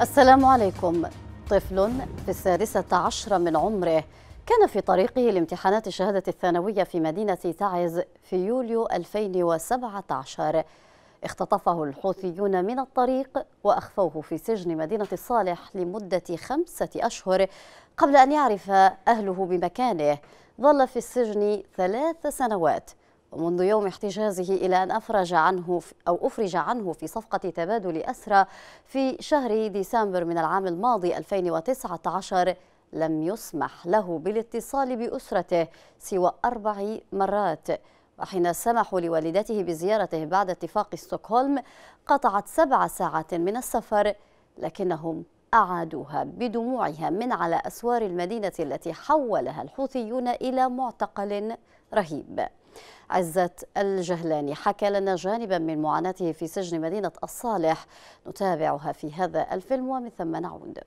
السلام عليكم. طفل في السادسة عشر من عمره كان في طريقه لامتحانات الشهادة الثانوية في مدينة تعز في يوليو 2017 اختطفه الحوثيون من الطريق وأخفوه في سجن مدينة الصالح لمدة خمسة أشهر قبل أن يعرف أهله بمكانه. ظل في السجن ثلاث سنوات. ومنذ يوم احتجازه إلى أن أفرج عنه أو أفرج عنه في صفقة تبادل أسرى في شهر ديسمبر من العام الماضي 2019 لم يسمح له بالاتصال بأسرته سوى أربع مرات. وحين سمحوا لوالدته بزيارته بعد اتفاق ستوكهولم قطعت سبع ساعات من السفر لكنهم أعادوها بدموعها من على أسوار المدينة التي حولها الحوثيون إلى معتقل رهيب. عزت الجهلاني. حكى لنا جانبا من معاناته في سجن مدينة الصالح نتابعها في هذا الفيلم ومن ثم نعود.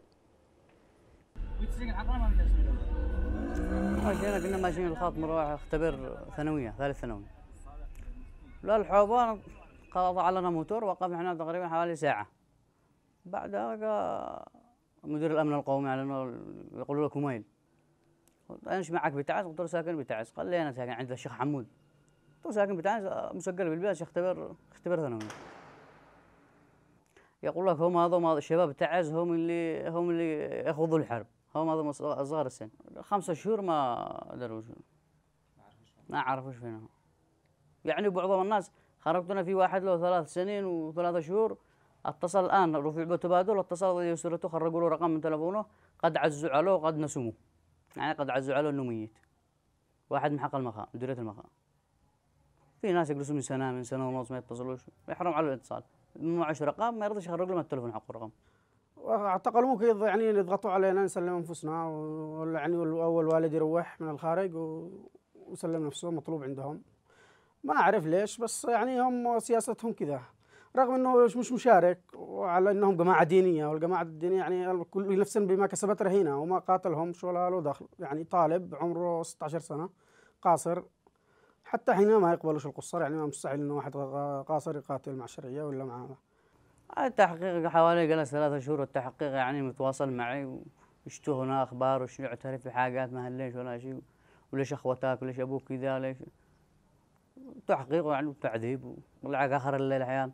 ماشيين كنا ماشيين الخط مروح اختبر ثانوية ثالث ثانوي. لا الحوبان قضى لنا موتور وقفنا هنا تقريبا حوالي ساعة. بعدها مدير الأمن القومي على انه يقولوا له كميل إيش معك بتعز؟ قلت له ساكن بتعز قال لي أنا ساكن عند الشيخ حمود. قلت له ساكن بتعز مسجل بالبيت اختبر اختبر ثانوي. يقول لك هم هذا الشباب تعز هم اللي هم اللي يخوضوا الحرب. هم هذا صغار السن. خمسة شهور ما ادروا شو ما أعرف وش فينا يعني بعض الناس خرجتنا في واحد له ثلاث سنين وثلاثة شهور. اتصل الآن رفع به تبادل اتصل يسرته خرجوا له رقم من تلفونه قد عزوا عليه وقد نسموه يعني قد عزوا عليه إنه ميت. واحد من حق المخاء مديريه المخاء في ناس يجلسوا من سنة من سنة ونص ما يتصلوش يحرم على الاتصال. معش رقم ما يرضيش يخرج لهم التليفون حق الرقم. اعتقلوا ممكن يعني يضغطوا علينا نسلم أنفسنا ولا يعني اول والد يروح من الخارج وسلم نفسه مطلوب عندهم. ما أعرف ليش بس يعني هم سياستهم كذا. رغم إنه مش مشارك وعلى إنهم جماعة دينية والجماعة الدينية يعني كل نفس بما كسبت رهينة وما قاتلهمش ولا له دخل. يعني طالب عمره 16 سنة قاصر. حتى حين ما يقبلوش القصر يعني ما مستحيل إنه واحد قاصر يقاتل مع الشرعيه ولا مع التحقيق حوالي جلس ثلاثة شهور التحقيق يعني متواصل معي ويشتو هنا أخبار وش يعترف في حاجات ما ليش ولا شيء وليش اخوتك وليش أبوك كذا ليش؟ تحقيق يعني وتعذيب ولعق آخر الليل أحيانا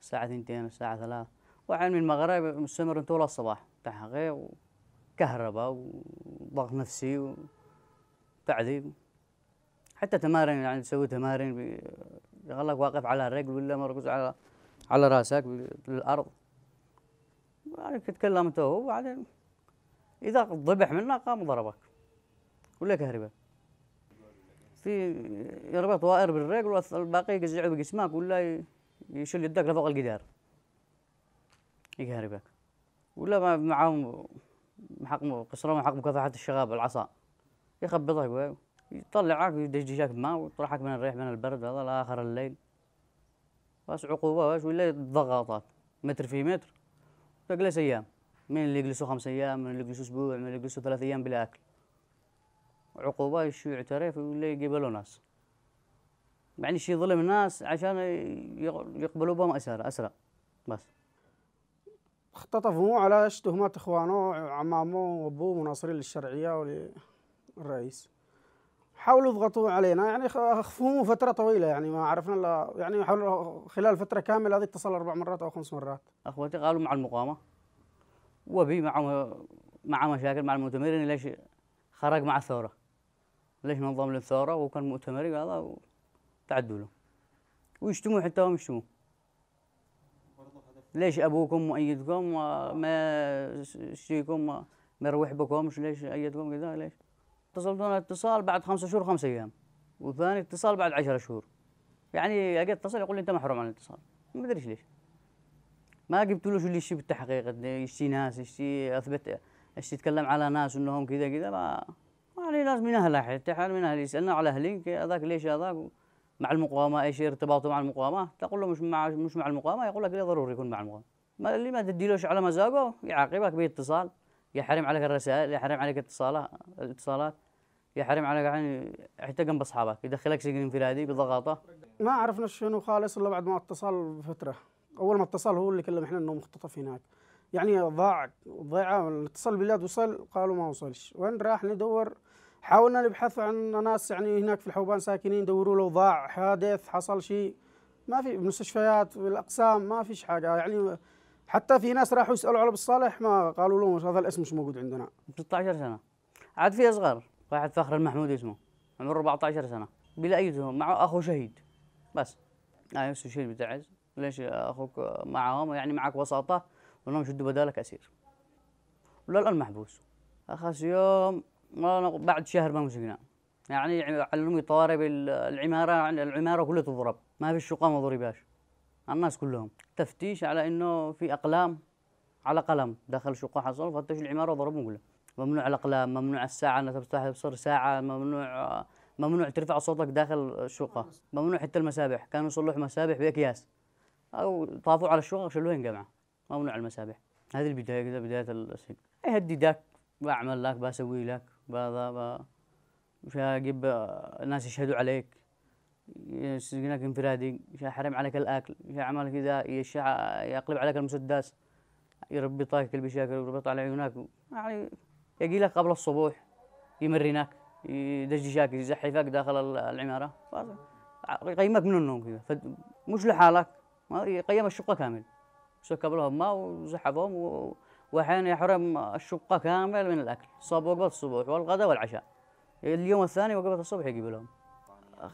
الساعة ثنتين الساعة ثلاث وحين من المغرب مستمر طول الصباح تحقيق وكهرباء وضغط نفسي وتعذيب. حتى تمارين يعني تسوي تمارين يغلق واقف على الرجل ولا مركز على على راسك بالأرض. يعني تتكلم انت وهو وبعدين إذا ضبح منك قام ضربك ولا كهرباء. في يربط وائر بالرجل والباقي يقزعه بجسمك ولا يشيل يدك لفوق الجدار يكهربك. ولا معاهم حق قصرهم حق مكافحة الشغاب العصا. يخبطك يطلعك ويدججك بماء ويطرحك من الريح من البرد هذا لآخر الليل. بس عقوبة واش ولا ضغطات متر في متر. تجلس أيام. من اللي يجلسوا خمس أيام من اللي يجلسوا أسبوع من اللي يجلسوا ثلاث أيام بلا اكل عقوبة شو يعترف ولا يقبلوا ناس. يعني شي ظلم الناس عشان يقبلوا بهم اسرى اسرى بس. اختطفوه على تهمات إخوانه عمامه وأبوه مناصرين للشرعية وللرئيس. حاولوا يضغطوا علينا يعني اخفوه فترة طويلة يعني ما عرفنا إلا يعني حاولوا خلال فترة كاملة هذه اتصل أربع مرات أو خمس مرات. أخوتي قالوا مع المقاومة. وبي مع مع مشاكل مع المؤتمرين ليش خرج مع الثورة؟ ليش نظم للثورة؟ وكان مؤتمري هذا تعدوا له. ويشتموا حتى هم يشتموا. ليش أبوكم مؤيدكم ما شيكم ما يروح بكم؟ ليش أيدكم كذا؟ ليش؟ اتصلتونا اتصال بعد خمسة شهور خمسة أيام وثاني اتصال بعد عشرة شهور. يعني أجي اتصل يقول لي أنت محروم عن الاتصال. ما أدري ليش. ما جبت له شو اللي يشتي بالتحقيق يشتي ناس يشتي أثبت يشتي يتكلم على ناس إنهم كذا كذا. ما يعني ناس من اهله حتى من أهلي يسألنا على أهلي هذاك ليش هذاك مع المقاومة إيش ارتباطه مع المقاومة؟ تقول له مش مع مش مع المقاومة يقول لك ليه ضروري يكون مع المقاومة. ما اللي ما تديلوش على مزاجه يعاقبك باتصال يحرم عليك الرسائل يحرم عليك اتصالات. الاتصالات يحرم عليك يعني حتى جنب اصحابك يدخلك سجن انفرادي بضغطة. ما عرفنا شنو خالص إلا بعد ما اتصل بفتره أول ما اتصل هو اللي كلم إحنا إنه مختطف هناك. يعني ضاع ضيعة اتصل بالبلاد وصل قالوا ما وصلش. وين راح؟ ندور. حاولنا نبحث عن ناس يعني هناك في الحوبان ساكنين دوروا له ضاع حادث حصل شيء. ما في مستشفيات الأقسام ما فيش حاجة. يعني حتى في ناس راحوا يسألوا على أبو الصالح ما قالوا لهم هذا الاسم مش موجود عندنا. 16 سنة. عاد في أصغر. واحد فخر المحمود اسمه عمره 14 سنة بلاقيتهم مع أخو شهيد. بس. آه نفس الشيء بتعز ليش أخوك معهم يعني معك وساطة وانهم شدوا بدالك أسير. ولا الآن محبوس. اخذ يوم بعد شهر ما مسكناه يعني علموا طوارئ العماره يعني العمارة كلها تضرب. ما في الشقة ما ضرباش الناس كلهم. تفتيش على إنه في أقلام على قلم. داخل شقه حصل فتش العمارة وضربهم كلها ممنوع الأقلام ممنوع الساعة انها تفتح تصير ساعة ممنوع ممنوع ترفع صوتك داخل الشقة ممنوع حتى المسابح. كانوا يصلحوا مسابح بأكياس. أو طافوا على الشقة شلوهن جمعه ممنوع المسابح. هذه البداية كذا بداية السجن. يهددك بعمل لك بسوي لك بهذا مش أجيب الناس يشهدوا عليك. يسجنك انفرادي. مش يحرم عليك الأكل. مش يعمل كذا يقلب عليك المسدس. يربي طايك بشكل يربط على عيونك. يعني يجي لك قبل الصبح يمرنك يدججك يزحفك داخل العمارة. يقيمك من النوم كذا. مش لحالك. يقيم الشقة كامل. سكب لهم ماء وزحفهم واحيانا يحرم الشقة كامل من الأكل. صاب وقت الصبح والغداء والعشاء. اليوم الثاني وقفت الصبح يجيب لهم.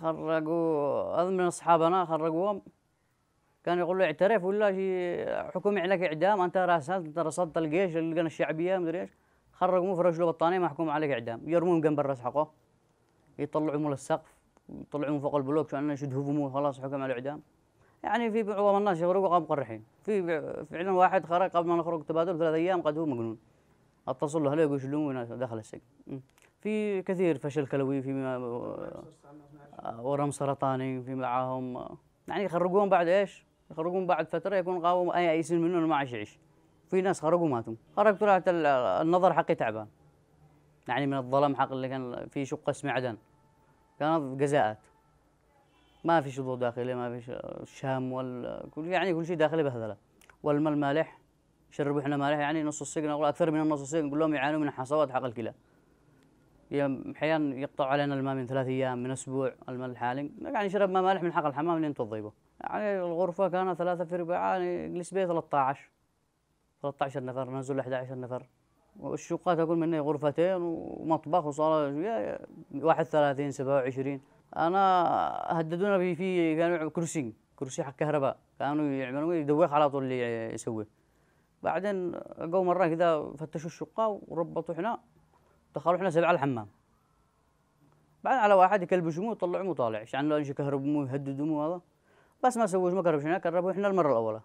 خرجوا هذا من أصحابنا خرجوهم. كان يقول له اعترف ولا حكم عليك إعدام. أنت راسلت انت رصدت الجيش اللجنه الشعبية مدري إيش. خرجوا فرش له بطانية محكوم عليك إعدام. يرمون جنب الرأس حقه. يطلعوا من السقف. يطلعوا من فوق البلوك عشان يشد هجومه. خلاص حكم على الإعدام. يعني في بعض الناس يخرجوا قام مقرحين. في فعلا واحد خرج قبل ما نخرج تبادل ثلاث أيام قد هو مجنون اتصل له يقول يشلون داخل السجن. في كثير فشل كلوي في ورم سرطاني في معاهم. يعني يخرجون بعد إيش؟ يخرجون بعد فترة يكون قاوم اي ايسين منه ما عاش يعيش. في ناس خرجوا ماتوا خرج طلعت النظر حقي تعبان. يعني من الظلام حق اللي كان في شقه اسمها عدن. كانت جزاءات. ما في شذوذ داخلي ما في شام وال كل يعني كل شيء داخلي بهذله والماء المالح يشربوا إحنا مالح يعني نص السجن أو أكثر من النص السجن نقول لهم يعانوا من حصوات حق الكلى. أحيانا يقطع علينا الماء من ثلاث أيام من أسبوع الماء الحالي يعني يشرب ماء مالح من حق الحمام لين توضيبه يعني الغرفة كانت ثلاثة في رباع يعني جلس بيه 13 13 نفر نزل 11 نفر. والشقات أقول مني غرفتين ومطبخ وصالة 31 27 أنا هددونا في في كانوا كرسي كرسي حق كهرباء. كانوا يعملوا يدوخ على طول اللي يسويه. بعدين جو مرة كذا فتشوا الشقة وربطوا إحنا دخلوا إحنا سبعة الحمام. بعدين على واحد يكلبشوا ويطلعوا مطالع عشان لو انش كهربوا يهددوا هذا. بس ما سووش ما كربش هناك كربوا إحنا المرة الأولى.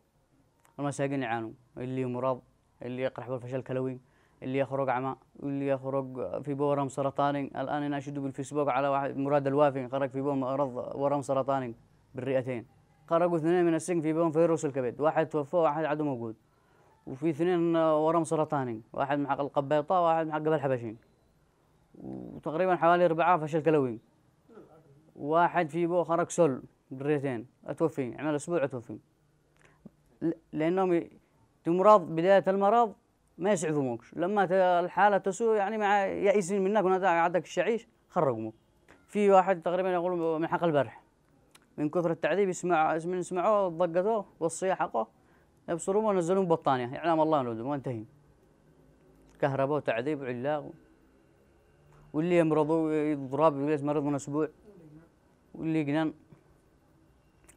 المساكين يعانوا اللي مرض اللي يقرح بالفشل الكلوي اللي يخرج عمى واللي يخرج في ورم سرطاني الآن يناشدوا بالفيسبوك على واحد مراد الوافي خرج في بو مرض ورم سرطاني بالرئتين. خرجوا اثنين من السجن في بهم فيروس الكبد. واحد توفى واحد عدو موجود. وفي اثنين ورم سرطاني واحد من حق القبيطة واحد من حق الحبشين. وتقريبا حوالي أربعة فشل كلوي. واحد في بو خرج سل بالرئتين. أتوفي عمل أسبوع أتوفي. لأنهم تمرض بداية المرض ما يسعفوكش لما الحالة تسوء يعني مع يائسين منك عندك الشعيش خرجوك في واحد تقريبا يقول من حق البرح. من كثر التعذيب يسمع من يسمعوه ضقتوه والصياح حقه يبصرون ونزلون بطانية. يعلم الله نودهم وانتهي. كهرباء وتعذيب وعلاق واللي يمرضوا يضرب يجلس مريض من أسبوع. واللي جنان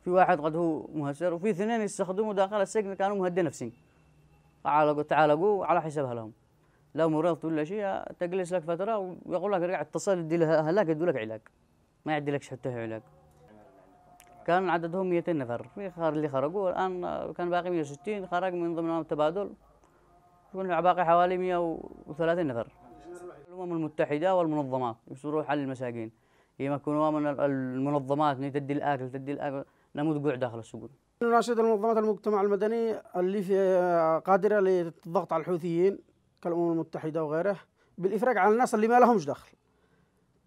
في واحد قد هو مهسر وفي اثنين يستخدموا داخل السجن كانوا مهدي نفسي تعالقوا تعالقوا على حسابها لهم لو مرضت ولا شيء تجلس لك فترة ويقول لك ارجع اتصل يدي لها هلاك يدوا لك علاج. ما يعدي لك حتى علاج. كان عددهم 200 نفر. في اللي خرجوا الآن كان باقي 160 خرج من ضمنهم التبادل. يكون باقي حوالي 130 نفر. الأمم المتحدة والمنظمات يصيروا حل المساكين يمكنوا من المنظمات تدي الأكل تدي الأكل. نموذج قوع داخل السجون. نناشد المنظمات المجتمع المدني اللي في قادرة للضغط على الحوثيين كالأمم المتحدة وغيره بالإفراج على الناس اللي ما لهمش دخل.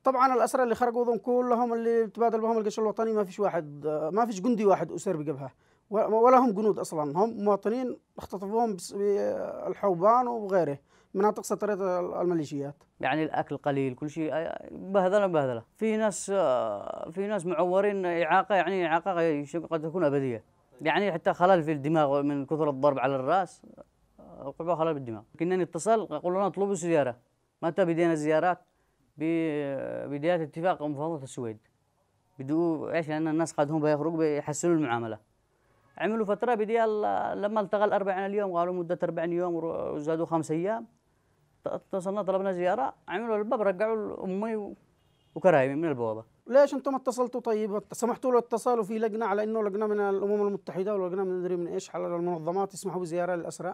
طبعا الأسرى اللي خرجوا ذم كلهم اللي تبادل بهم الجيش الوطني ما فيش واحد ما فيش جندي واحد أسر بجبهة ولا هم جنود أصلا هم مواطنين اختطفوهم بالحوبان وغيره. مناطق سيطرة الميليشيات. يعني الأكل قليل كل شيء بهذله بهذله في ناس في ناس معورين إعاقة يعني إعاقة قد تكون أبدية. يعني حتى خلل في الدماغ من كثر الضرب على الرأس وقعوا خلل بالدماغ. كنا نتصل قلنا نطلب الزياره متى بدينا الزيارات؟ ببدايه اتفاق مفاوضة السويد. بدو إيش لأن الناس قد هم بيخرجوا بيحسنوا المعاملة. عملوا فترة بدي لما التقى الأربعين اليوم قالوا مدة 40 يوم وزادوا خمس أيام. اتصلنا طلبنا زيارة عملوا الباب رجعوا امي وكرايمي من البوابة. ليش أنتم اتصلتوا؟ طيب سمحتوا له اتصال وفي لجنة على إنه لجنة من الأمم المتحدة ولجنة من ندري من إيش على المنظمات يسمحوا بزيارة للاسرى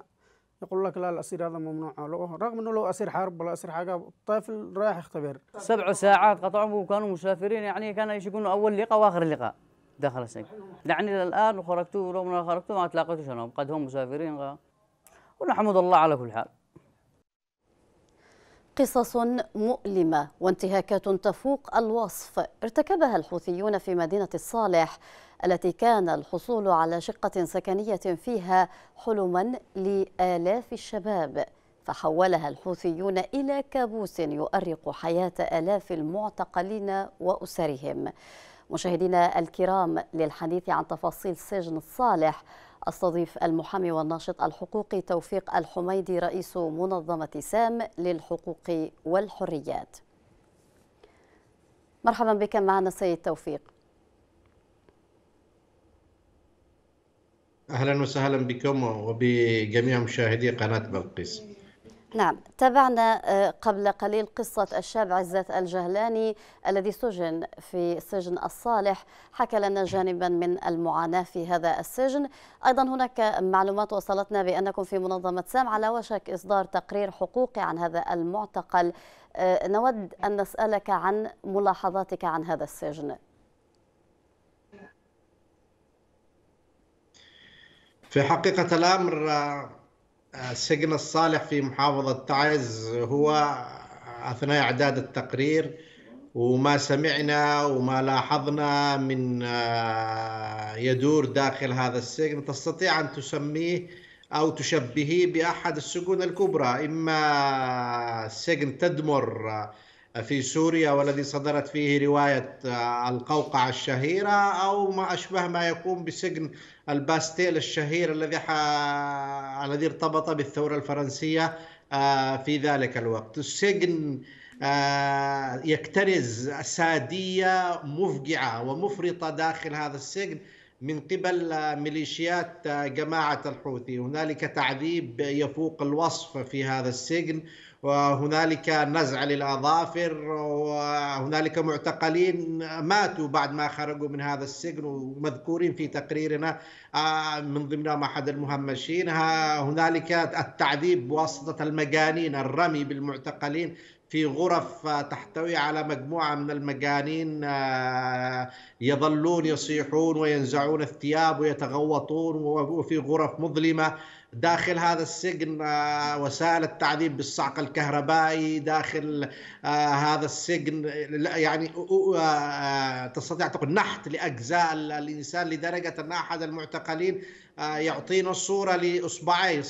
يقول لك لا الأسير هذا ممنوع له رغم إنه لو أسير حرب ولا أسير حاجة الطفل رايح يختبر. سبع ساعات قطعوا وكانوا مسافرين يعني كان يكونوا أول لقاء وآخر لقاء داخل السجن. يعني الآن خرجتوا ولو خرجتوا ما تلاقيتوش أنا قد هم مسافرين ونحمد الله على كل حال. قصص مؤلمة وانتهاكات تفوق الوصف. ارتكبها الحوثيون في مدينة الصالح التي كان الحصول على شقة سكنية فيها حلما لآلاف الشباب. فحولها الحوثيون إلى كابوس يؤرق حياة آلاف المعتقلين وأسرهم. مشاهدينا الكرام للحديث عن تفاصيل سجن الصالح استضيف المحامي والناشط الحقوقي توفيق الحميدي رئيس منظمة سام للحقوق والحريات. مرحبا بك معنا سيد توفيق. أهلا وسهلا بكم وبجميع مشاهدي قناة بلقيس. نعم تابعنا آه، قبل قليل قصة الشاب عزت الجهلاني الذي سجن في سجن الصالح. حكى لنا جانبا من المعاناة في هذا السجن. أيضا هناك معلومات وصلتنا بأنكم في منظمة سام على وشك إصدار تقرير حقوقي عن هذا المعتقل. آه، نود أن نسألك عن ملاحظاتك عن هذا السجن. في حقيقة الأمر آه، السجن الصالح في محافظة تعز هو أثناء إعداد التقرير وما سمعنا وما لاحظنا من آه، يدور داخل هذا السجن تستطيع أن تسميه أو تشبهيه بأحد السجون الكبرى إما سجن تدمر في سوريا والذي صدرت فيه رواية آه، القوقعة الشهيرة أو ما أشبه ما يكون بسجن الباستيل الشهير الذي الذي ارتبط بالثورة الفرنسية آه، في ذلك الوقت. السجن آه، يكتنز سادية مفجعة ومفرطة داخل هذا السجن من قبل ميليشيات جماعة الحوثي. هنالك تعذيب يفوق الوصف في هذا السجن. وهنالك نزع للأظافر وهنالك معتقلين ماتوا بعد ما خرجوا من هذا السجن ومذكورين في تقريرنا آه، من ضمنهم أحد المهمشين. هنالك التعذيب بواسطة المجانين الرمي بالمعتقلين في غرف تحتوي على مجموعة من المجانين آه، يظلون يصيحون وينزعون الثياب ويتغوطون وفي غرف مظلمة. داخل هذا السجن آه، وسائل التعذيب بالصعق الكهربائي داخل آه، هذا السجن. يعني تستطيع تقول نحت لأجزاء الإنسان لدرجة أن أحد المعتقلين يعطينا الصورة لاصبعي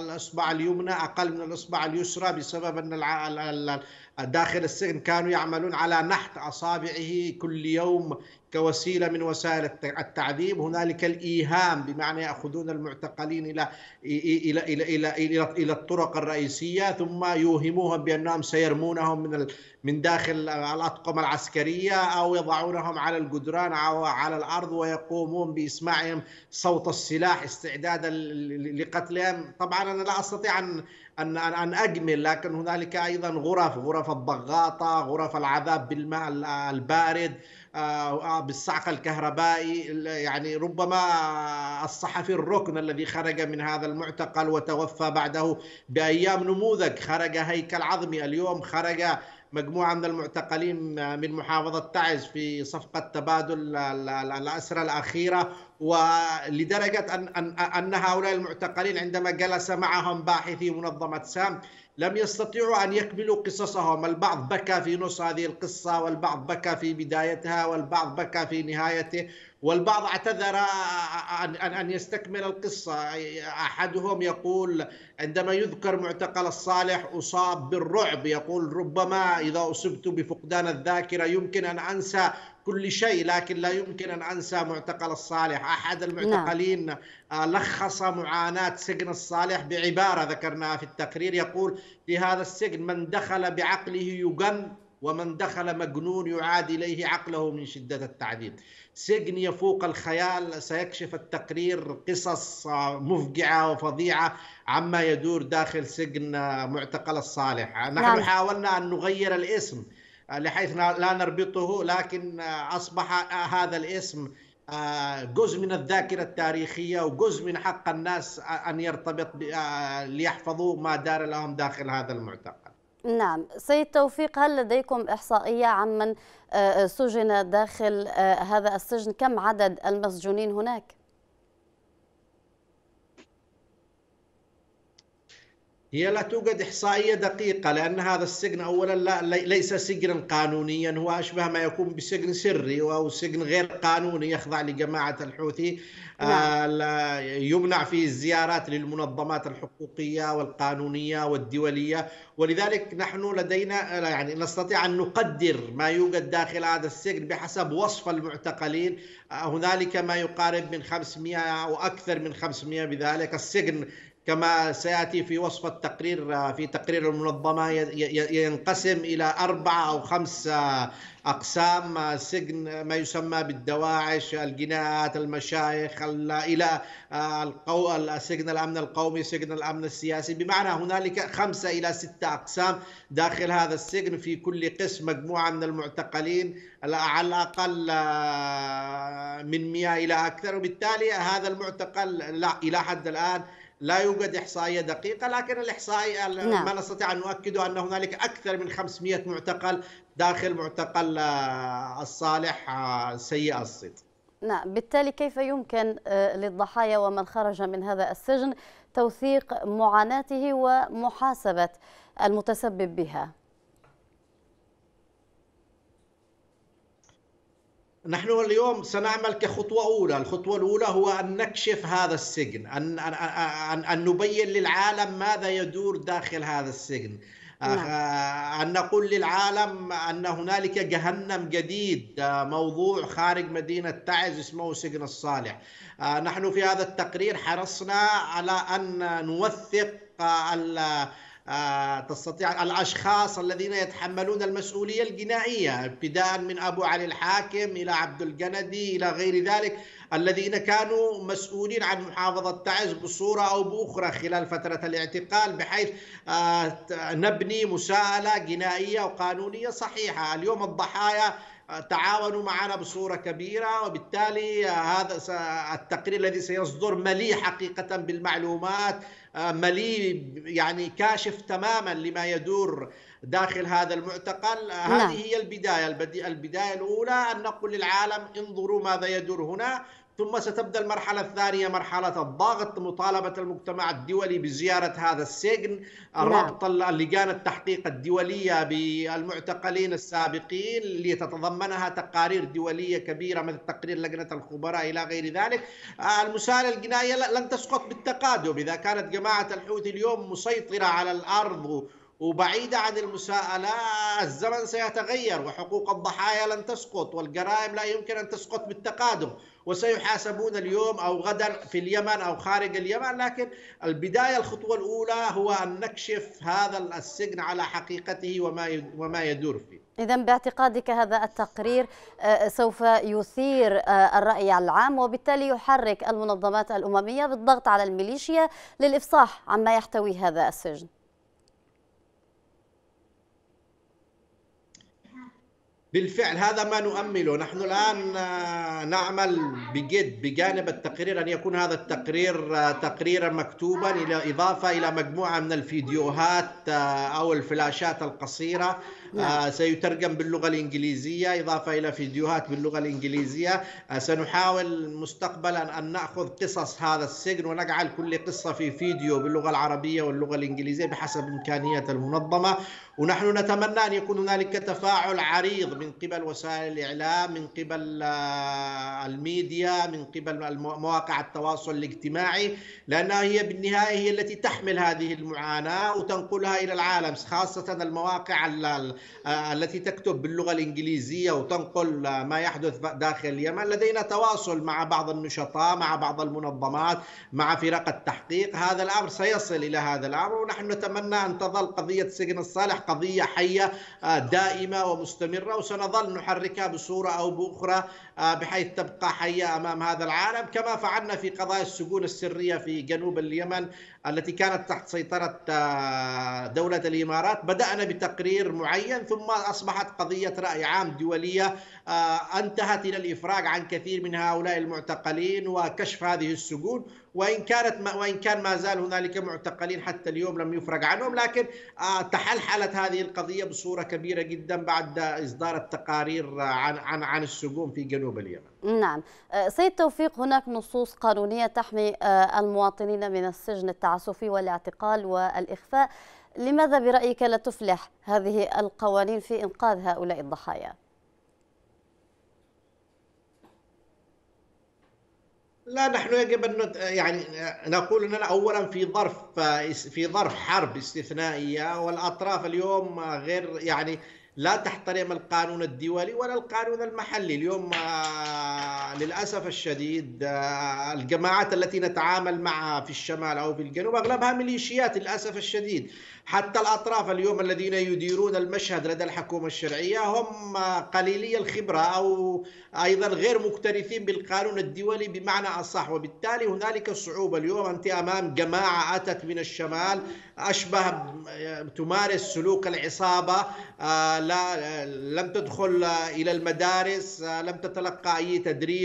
الإصبع اليمنى أقل من الإصبع اليسرى بسبب أن داخل السجن كانوا يعملون على نحت أصابعه كل يوم. كوسيلة من وسائل التعذيب. هنالك الإيهام بمعنى يأخذون المعتقلين إلى إلى إلى إلى إلى, إلى الطرق الرئيسية ثم يوهموهم بأنهم سيرمونهم من من داخل الأطقم العسكرية أو يضعونهم على الجدران أو على الأرض ويقومون بإسماعهم صوت السلاح استعدادا لقتلهم. طبعا أنا لا أستطيع أن أن أن أجمل لكن هنالك أيضا غرف غرف الضغاطة غرف العذاب بالماء البارد. بالصعق الكهربائي يعني ربما الصحفي الركن الذي خرج من هذا المعتقل وتوفى بعده بأيام نموذج. خرج هيكل عظمي اليوم خرج مجموعة من المعتقلين من محافظة تعز في صفقة تبادل الأسرى الأخيرة. ولدرجة أن, أن هؤلاء المعتقلين عندما جلس معهم باحثي منظمة سام لم يستطيعوا أن يكملوا قصصهم. البعض بكى في نص هذه القصة والبعض بكى في بدايتها والبعض بكى في نهايته والبعض اعتذر أن أن يستكمل القصة. أحدهم يقول عندما يذكر معتقل الصالح أصاب بالرعب. يقول ربما إذا أصبت بفقدان الذاكرة يمكن أن أنسى كل شيء لكن لا يمكن أن أنسى معتقل الصالح. أحد المعتقلين نعم. لخص معاناة سجن الصالح بعبارة ذكرناها في التقرير. يقول في هذا السجن من دخل بعقله يجن ومن دخل مجنون يعاد إليه عقله من شدة التعذيب. سجن يفوق الخيال سيكشف التقرير قصص مفجعة وفظيعة عما يدور داخل سجن معتقل الصالح. نحن نعم. حاولنا أن نغير الاسم. لحيث لا نربطه لكن أصبح هذا الاسم جزء من الذاكرة التاريخية وجزء من حق الناس أن يرتبط ليحفظوا ما دار لهم داخل هذا المعتقل نعم. سيد توفيق هل لديكم إحصائية عمن آه، سجن داخل آه، هذا السجن؟ كم عدد المسجونين هناك؟ هي لا توجد إحصائية دقيقة لأن هذا السجن أولا لا ليس سجنا قانونيا هو أشبه ما يكون بسجن سري أو سجن غير قانوني يخضع لجماعة الحوثي. آه، نعم. يمنع فيه الزيارات للمنظمات الحقوقية والقانونية والدولية. ولذلك نحن لدينا يعني نستطيع أن نقدر ما يوجد داخل هذا السجن بحسب وصف المعتقلين. آه، هنالك ما يقارب من 500 أو أكثر من 500 بذلك. السجن كما سيأتي في وصف التقرير في تقرير المنظمة ينقسم إلى أربع أو خمس أقسام سجن ما يسمى بالدواعش الجنايات المشايخ إلى القو... سجن الأمن القومي سجن الأمن السياسي. بمعنى هنالك خمسة إلى ستة أقسام داخل هذا السجن في كل قسم مجموعة من المعتقلين على الأقل من 100 إلى أكثر. وبالتالي هذا المعتقل لا إلى حد الآن لا يوجد إحصائية دقيقة لكن الإحصائية نعم. ما نستطيع أن نؤكده أن هنالك أكثر من 500 معتقل داخل معتقل آه، الصالح آه، سيء الصيت نعم. بالتالي كيف يمكن آه، للضحايا ومن خرج من هذا السجن توثيق معاناته ومحاسبة المتسبب بها؟ نحن اليوم سنعمل كخطوة أولى. الخطوة الأولى هو أن نكشف هذا السجن أن, أن, أن, أن نبين للعالم ماذا يدور داخل هذا السجن. نعم. آه، أن نقول للعالم أن هنالك جهنم جديد آه، موضوع خارج مدينة تعز اسمه سجن الصالح. آه، نحن في هذا التقرير حرصنا على أن نوثق آه، تستطيع الأشخاص الذين يتحملون المسؤولية الجنائية ابتداء من أبو علي الحاكم إلى عبد الجندي إلى غير ذلك الذين كانوا مسؤولين عن محافظة تعز بصورة أو بأخرى خلال فترة الاعتقال بحيث آه، نبني مساءلة جنائية وقانونية صحيحة. اليوم الضحايا آه، تعاونوا معنا بصورة كبيرة وبالتالي هذا التقرير الذي سيصدر مليء حقيقة بالمعلومات مليء يعني كاشف تماما لما يدور داخل هذا المعتقل نعم. هذه هي البداية البداية الأولى أن نقول للعالم انظروا ماذا يدور هنا ثم ستبدأ المرحلة الثانية مرحلة الضغط مطالبة المجتمع الدولي بزيارة هذا السجن الربط نعم. اللجان التحقيق الدولية بالمعتقلين السابقين اللي تتضمنها تقارير دولية كبيرة مثل تقرير لجنة الخبراء إلى غير ذلك المساله الجنائية لن تسقط بالتقادم إذا كانت جماعة الحوثي اليوم مسيطرة على الأرض وبعيدة عن المساءلة الزمن سيتغير وحقوق الضحايا لن تسقط والجرائم لا يمكن أن تسقط بالتقادم وسيحاسبون اليوم أو غدا في اليمن أو خارج اليمن لكن البداية الخطوة الأولى هو أن نكشف هذا السجن على حقيقته وما وما يدور فيه. إذا باعتقادك هذا التقرير آه، سوف يثير آه، الرأي العام وبالتالي يحرك المنظمات الأممية بالضغط على الميليشيا للإفصاح عما يحتوي هذا السجن. بالفعل هذا ما نؤمله. نحن الآن آه، نعمل بجد بجانب التقرير أن يكون هذا التقرير آه، تقريرا مكتوبا إلى إضافة إلى مجموعة من الفيديوهات آه، أو الفلاشات القصيرة. نعم. سيترجم باللغة الإنجليزية إضافة إلى فيديوهات باللغة الإنجليزية سنحاول مستقبلا أن نأخذ قصص هذا السجن ونجعل كل قصة في فيديو باللغة العربية واللغة الإنجليزية بحسب إمكانيات المنظمة ونحن نتمنى أن يكون هنالك تفاعل عريض من قبل وسائل الإعلام من قبل الميديا من قبل مواقع التواصل الاجتماعي لأنها هي بالنهاية هي التي تحمل هذه المعاناة وتنقلها إلى العالم خاصة المواقع التي تكتب باللغة الإنجليزية وتنقل ما يحدث داخل اليمن لدينا تواصل مع بعض النشطاء مع بعض المنظمات مع فرق التحقيق. هذا الأمر سيصل إلى هذا الأمر ونحن نتمنى أن تظل قضية سجن الصالح قضية حية دائمة ومستمرة وسنظل نحركها بصورة أو بأخرى بحيث تبقى حية أمام هذا العالم كما فعلنا في قضايا السجون السرية في جنوب اليمن التي كانت تحت سيطرة دولة الإمارات. بدأنا بتقرير معين ثم أصبحت قضية رأي عام دولية انتهت إلى الإفراج عن كثير من هؤلاء المعتقلين وكشف هذه السجون. وإن كانت وإن كان ما زال هنالك معتقلين حتى اليوم لم يفرج عنهم لكن تحلحلت هذه القضية بصورة كبيرة جدا بعد إصدار التقارير عن عن عن السجون في جنوب اليمن. نعم. سيد توفيق هناك نصوص قانونية تحمي المواطنين من السجن التعسفي والاعتقال والإخفاء. لماذا برأيك لا تفلح هذه القوانين في إنقاذ هؤلاء الضحايا؟ لا نحن يجب أن يعني نقول إننا اولا في ظرف في ظرف حرب استثنائية والأطراف اليوم غير يعني لا تحترم القانون الدولي ولا القانون المحلي اليوم للأسف الشديد الجماعات التي نتعامل معها في الشمال أو في الجنوب أغلبها ميليشيات للأسف الشديد. حتى الأطراف اليوم الذين يديرون المشهد لدى الحكومة الشرعية هم قليلي الخبرة أو أيضا غير مكترثين بالقانون الدولي بمعنى أصح. وبالتالي هنالك صعوبة اليوم. أنت أمام جماعة أتت من الشمال أشبه تمارس سلوك العصابة آه، لا لم تدخل إلى المدارس آه، لم تتلقى أي تدريب.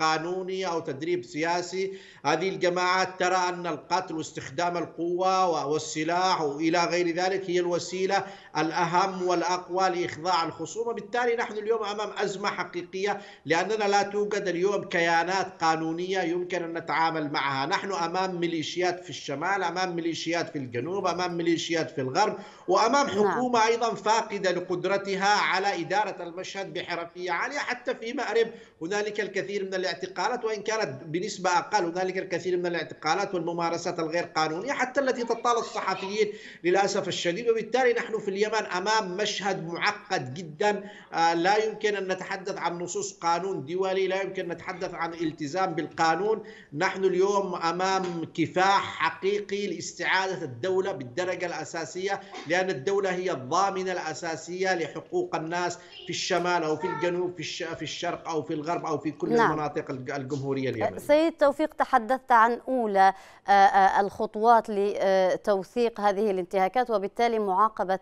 قانوني أو تدريب سياسي. هذه الجماعات ترى أن القتل واستخدام القوة والسلاح وإلى غير ذلك هي الوسيلة الأهم والأقوى لإخضاع الخصوم بالتالي نحن اليوم أمام أزمة حقيقية لأننا لا توجد اليوم كيانات قانونية يمكن أن نتعامل معها. نحن أمام ميليشيات في الشمال أمام ميليشيات في الجنوب أمام ميليشيات في الغرب وأمام نعم. حكومة أيضا فاقدة لقدرتها على إدارة المشهد بحرفية عالية. حتى في مأرب هنالك الكثير من الاعتقالات وإن كانت بنسبة أقل هنالك الكثير من الاعتقالات والممارسات الغير قانونية حتى التي تطال الصحفيين للأسف الشديد. وبالتالي نحن في اليمن أمام مشهد معقد جدا. آه، لا يمكن أن نتحدث عن نصوص قانون دولي لا يمكن نتحدث عن التزام بالقانون. نحن اليوم أمام كفاح حقيقي لاستعادة الدولة بالدرجة الأساسية لأن الدولة هي الضامنة الأساسية لحقوق الناس في الشمال أو في الجنوب في الشرق أو في الغرب أو في كل نعم. المناطق الجمهورية اليمنية. سيد توفيق تحدثت عن أولى آه، آه، الخطوات لتوثيق هذه الانتهاكات وبالتالي معاقبة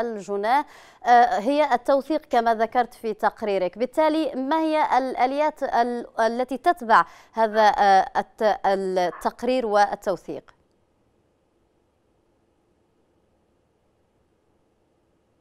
الجناة. هي التوثيق كما ذكرت في تقريرك. بالتالي ما هي الآليات التي تتبع هذا التقرير والتوثيق؟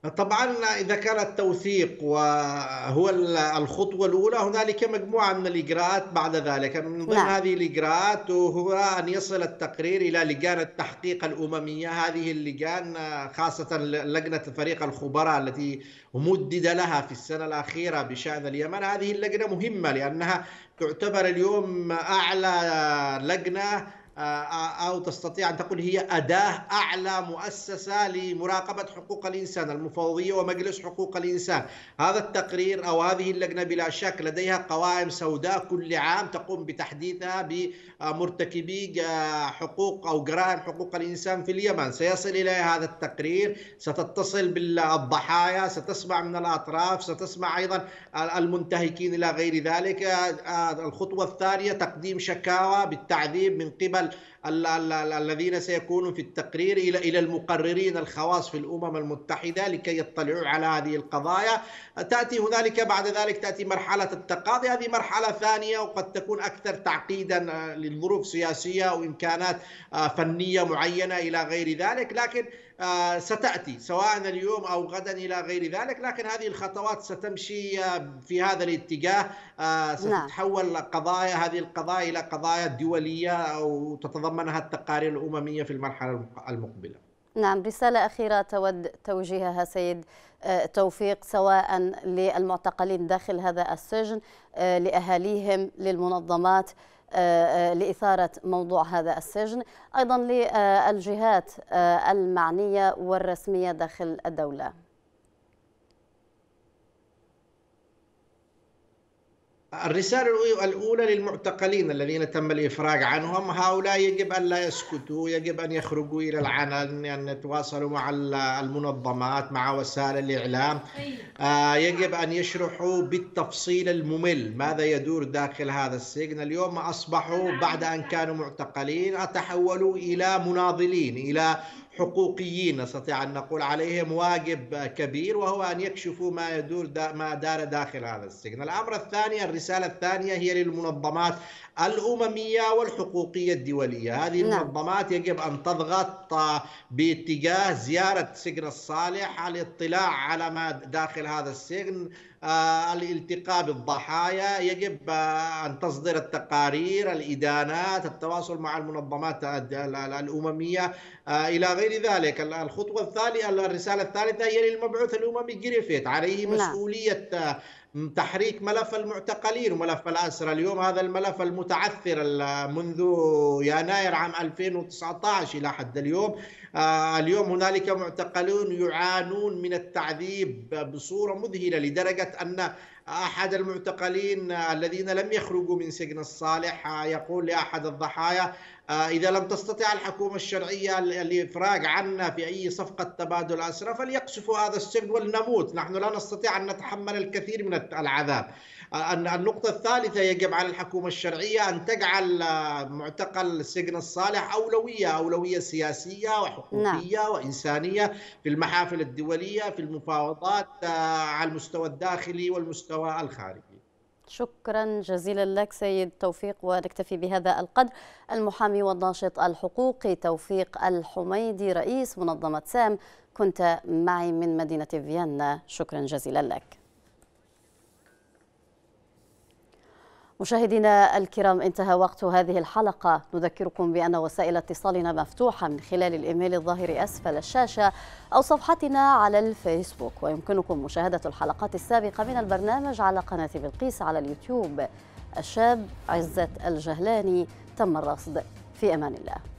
طبعا إذا كان التوثيق وهو الخطوة الأولى هنالك مجموعة من الإجراءات بعد ذلك. من ضمن نعم. هذه الإجراءات هو أن يصل التقرير إلى لجان التحقيق الأممية. هذه اللجان خاصة لجنة فريق الخبراء التي مدد لها في السنة الأخيرة بشأن اليمن. هذه اللجنة مهمة لأنها تعتبر اليوم أعلى لجنة أو تستطيع أن تقول هي أداة أعلى مؤسسة لمراقبة حقوق الإنسان المفوضية ومجلس حقوق الإنسان. هذا التقرير أو هذه اللجنة بلا شك لديها قوائم سوداء كل عام تقوم بتحديثها بمرتكبي آه، حقوق أو جرائم حقوق الإنسان في اليمن. سيصل إليها هذا التقرير. ستتصل بالضحايا ستسمع من الأطراف ستسمع أيضا المنتهكين إلى غير ذلك. الخطوة الثانية تقديم شكاوى بالتعذيب من قبل الذين سيكونوا في التقرير إلى إلى المقررين الخواص في الأمم المتحدة لكي يطلعوا على هذه القضايا. تأتي هنالك بعد ذلك تأتي مرحلة التقاضي. هذه مرحلة ثانية وقد تكون أكثر تعقيدا للظروف سياسية وامكانات فنية معينة إلى غير ذلك. لكن آه، ستأتي سواء اليوم أو غدا إلى غير ذلك لكن هذه الخطوات ستمشي آه، في هذا الاتجاه آه، نعم. ستتحول قضايا هذه القضايا إلى قضايا دولية أو تتضمنها التقارير الأممية في المرحلة المقبلة. نعم رسالة أخيرة تود توجيهها سيد توفيق سواء للمعتقلين داخل هذا السجن لأهاليهم للمنظمات آه، آه، لإثارة موضوع هذا السجن أيضا للجهات آه، المعنية والرسمية داخل الدولة. الرسالة الأولى للمعتقلين الذين تم الإفراج عنهم هؤلاء يجب أن لا يسكتوا يجب أن يخرجوا إلى العلن أن يتواصلوا مع المنظمات مع وسائل الإعلام. آه، يجب أن يشرحوا بالتفصيل الممل. ماذا يدور داخل هذا السجن؟ اليوم أصبحوا بعد أن كانوا معتقلين تحولوا إلى مناضلين إلى حقوقيين نستطيع أن نقول عليهم واجب كبير وهو أن يكشفوا ما يدور دا ما دار داخل هذا السجن. الأمر الثاني الرسالة الثانية هي للمنظمات الأممية والحقوقية الدولية. هذه نعم. المنظمات يجب أن تضغط باتجاه زيارة سجن الصالح الاطلاع على ما داخل هذا السجن. الالتقاء بالضحايا يجب آه، أن تصدر التقارير الإدانات التواصل مع المنظمات الأممية آه، إلى غير ذلك الخطوة الثانية الرسالة الثالثة هي للمبعوث الأممي جريفيث عليه نعم. مسؤولية تحريك ملف المعتقلين وملف الأسرى. اليوم هذا الملف المتعثر منذ يناير عام 2019 إلى حد اليوم آه، اليوم هنالك معتقلون يعانون من التعذيب بصورة مذهلة لدرجة أن أحد المعتقلين الذين لم يخرجوا من سجن الصالح يقول لأحد الضحايا آه، إذا لم تستطع الحكومة الشرعية الإفراج عنا في أي صفقة تبادل أسرى فليقصفوا هذا السجن ولنموت. نحن لا نستطيع أن نتحمل الكثير من العذاب. النقطة الثالثة يجب على الحكومة الشرعية أن تجعل معتقل السجن الصالح أولوية أولوية سياسية وحقوقية نعم. وإنسانية في المحافل الدولية في المفاوضات آه، على المستوى الداخلي والمستوى الخارجي. شكرا جزيلا لك سيد توفيق ونكتفي بهذا القدر. المحامي والناشط الحقوقي توفيق الحميدي رئيس منظمة سام كنت معي من مدينة فيينا. شكرا جزيلا لك. مشاهدينا الكرام انتهى وقت هذه الحلقة. نذكركم بأن وسائل اتصالنا مفتوحة من خلال الإيميل الظاهر أسفل الشاشة أو صفحتنا على الفيسبوك. ويمكنكم مشاهدة الحلقات السابقة من البرنامج على قناة بلقيس على اليوتيوب. الشاب عزت الجهلاني تم الرصد. في أمان الله.